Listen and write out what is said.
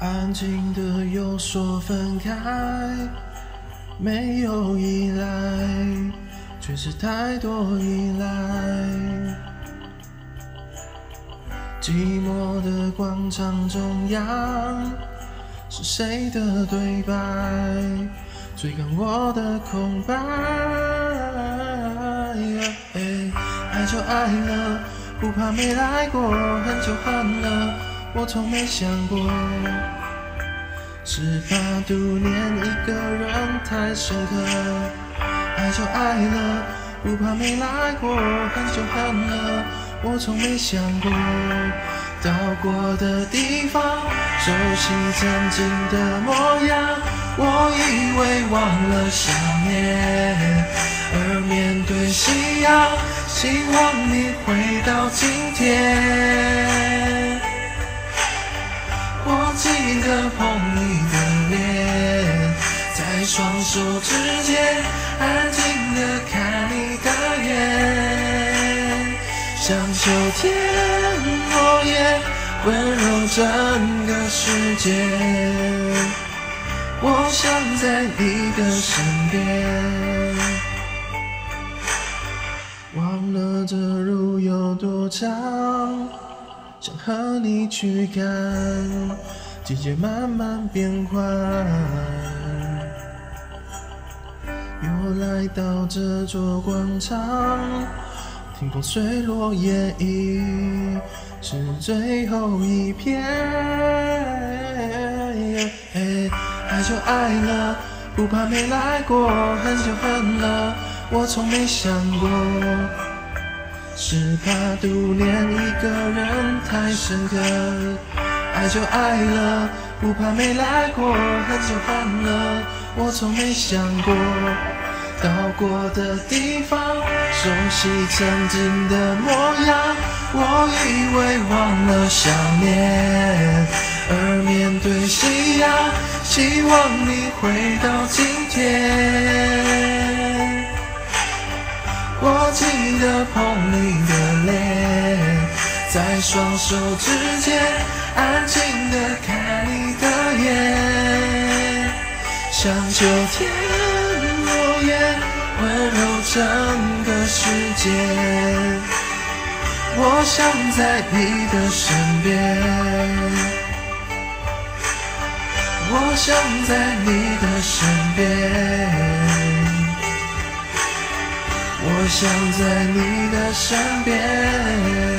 安静的又说分开，没有依赖，却是太多依赖。寂寞的广场中央，是谁的对白？追赶我的空白。爱就爱了，不怕没来过，恨就恨了，我从没想过。是怕独念一个人太深刻，爱就爱了，不怕没来过，恨就恨了，我从没想过。到过的地方，熟悉曾经的模样，我以为忘了想念，而面对夕阳，希望你回到今天。我记得碰你的脸，在双手之间安静的看你的眼，像秋天落叶温柔整个世界。我想在你的身边，忘了这路有多长。想和你去看季节慢慢变换，又来到这座广场，听风吹落叶已是最后一片。爱就爱了，不怕没来过，恨就恨了，我从没想过。是怕独念一个人太深刻，爱就爱了，不怕没来过，恨就恨了，我从没想过。到过的地方，熟悉曾经的模样，我以为忘了想念，而面对夕阳，希望你回到今天。我记得碰你，在双手之间安静的看你的眼，像秋天落叶温柔整个世界。我想在你的身边，我想在你的身边。我想在你的身边。